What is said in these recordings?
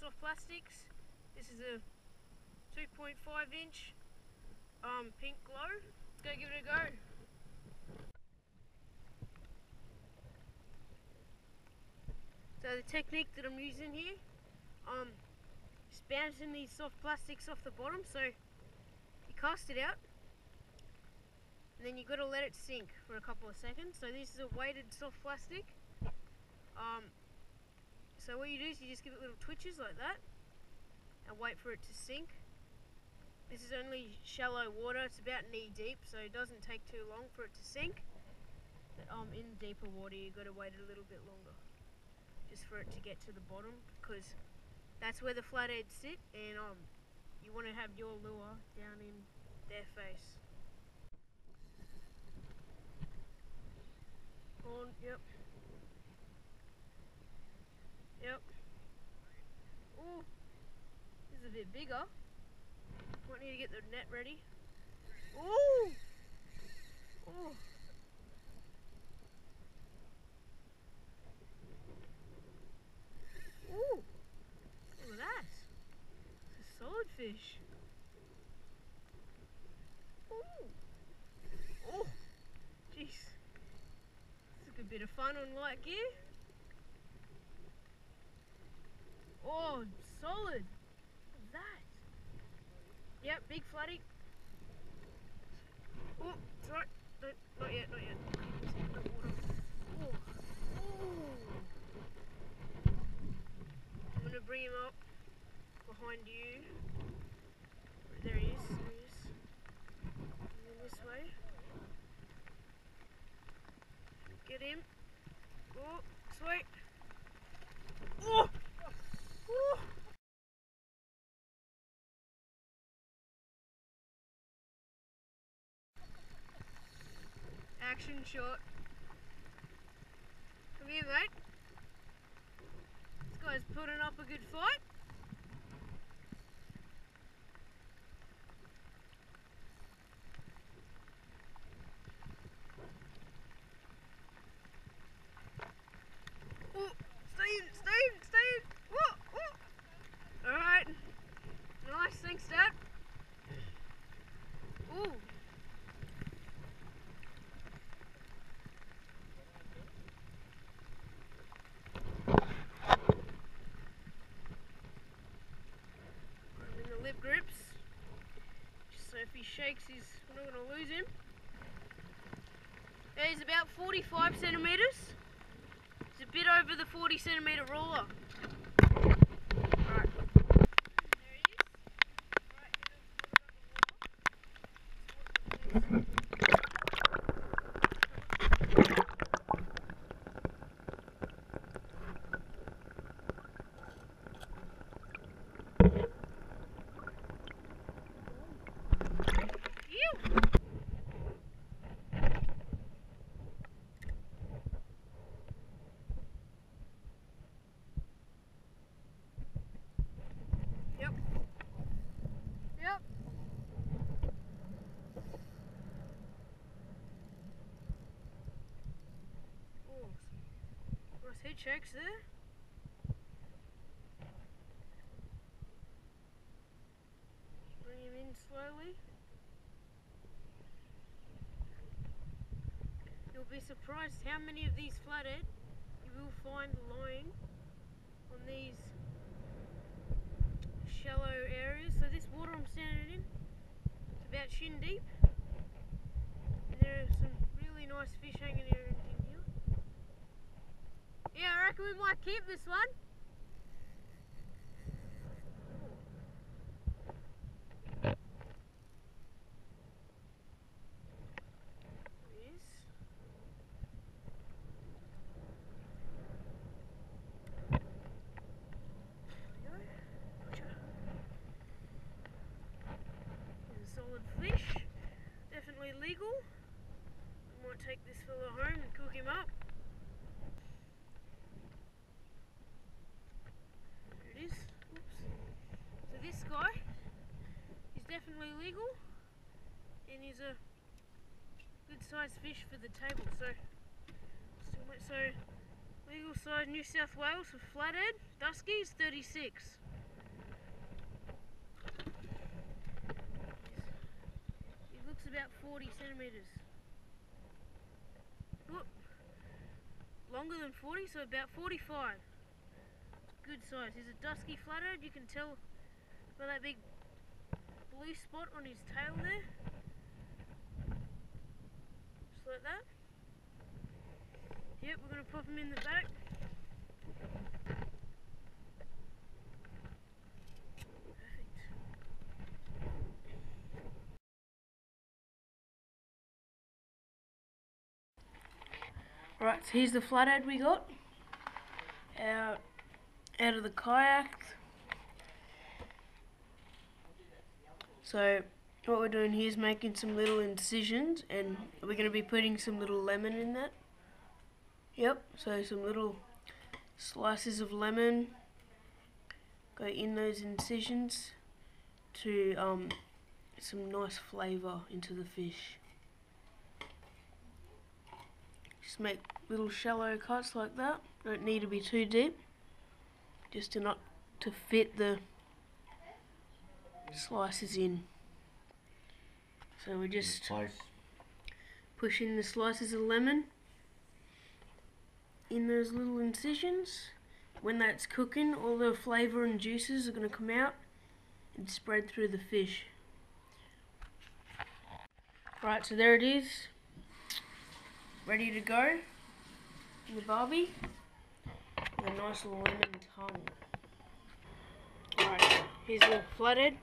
soft plastics. This is a 2.5 inch um, pink glow. Let's go give it a go. So the technique that I'm using here, um, just bouncing these soft plastics off the bottom so you cast it out and then you've got to let it sink for a couple of seconds. So this is a weighted soft plastic. Um, so what you do is you just give it little twitches like that and wait for it to sink. This is only shallow water, it's about knee deep so it doesn't take too long for it to sink. But um, in deeper water you've got to wait a little bit longer just for it to get to the bottom because that's where the flatheads sit and um, you want to have your lure down in their face. On, yep. Oh, this is a bit bigger. Might need to get the net ready. Oh! Oh! Ooh! Look at that. It's a solid fish. Ooh! Oh! Jeez. It's a bit of fun on light gear. Oh, solid. Yep, big flatty. Oh, sorry. No, not yet, not yet. Oh. I'm gonna bring him up behind you. There he is. There he is. And this way. Get him. Oh, sweet. Oh! Oh! Action shot. Come here, mate. This guy's putting up a good fight. Oh, stay in, stay in, stay in. Whoa. All right. Nice, thanks, Dad. Ooh. I'm in the lip grips. Just so if he shakes, he's we're not going to lose him. Yeah, he's about 45 centimetres. He's a bit over the 40 centimetre ruler. Alright. There he is. Alright, get him, put it underwater. Phew. Yep. Yep. Oh, head shakes there. Bring him in slowly. You'll be surprised how many of these flathead you will find lying on these shallow areas. So this water I'm standing in, it's about shin deep. And there are some really nice fish hanging here. Yeah, I reckon we might keep this one. Fish. Definitely legal. I might take this fella home and cook him up. There it is. Oops. So this guy is definitely legal and he's a good sized fish for the table. So So, legal size New South Wales for flathead, dusky is 36. It looks about 40 centimetres. Whoop. Longer than 40, so about 45. Good size. He's a dusky flathead, you can tell by that big blue spot on his tail there. Just like that. Yep, we're going to pop him in the back. Right, so here's the flathead we got out, out of the kayak. So what we're doing here is making some little incisions and we're going to be putting some little lemon in that. Yep, so some little slices of lemon go in those incisions to um, some nice flavour into the fish. Just make little shallow cuts like that. Don't need to be too deep. Just to not to fit the slices in. So we're just pushing the slices of lemon in those little incisions. When that's cooking, all the flavour and juices are going to come out and spread through the fish. Right, so there it is. Ready to go. The barbie. With a nice lemon tongue. Alright, here's the flathead.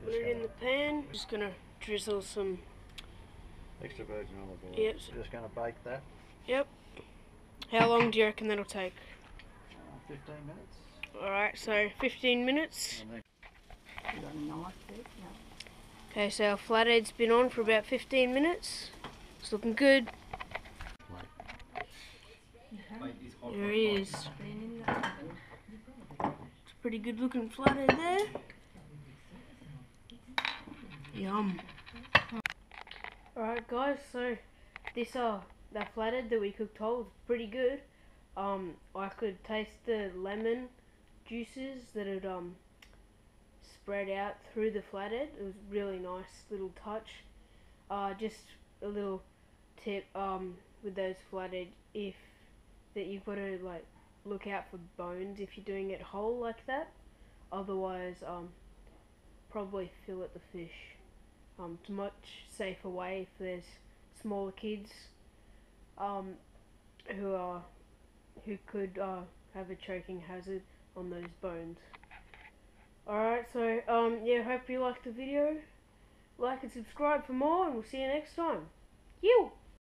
Putting it in the pan. Just going to drizzle some Extra virgin olive oil. Yep. Just going to bake that. Yep. How long do you reckon that'll take? Uh, 15 minutes. Alright, so 15 minutes. Okay, so our flathead's been on for about 15 minutes. It's looking good. There he is. It's a pretty good looking flathead there. Yum. Alright guys, so this uh that flathead that we cooked whole was pretty good. Um I could taste the lemon juices that had um spread out through the flathead. It was really nice little touch. Uh, just a little tip um, with those flathead if that you've got to like look out for bones if you're doing it whole like that. Otherwise, um, probably fillet the fish. Um, it's a much safer way if there's smaller kids um, who are who could uh, have a choking hazard on those bones. Alright, so um yeah, hope you liked the video. Like and subscribe for more and we'll see you next time. You!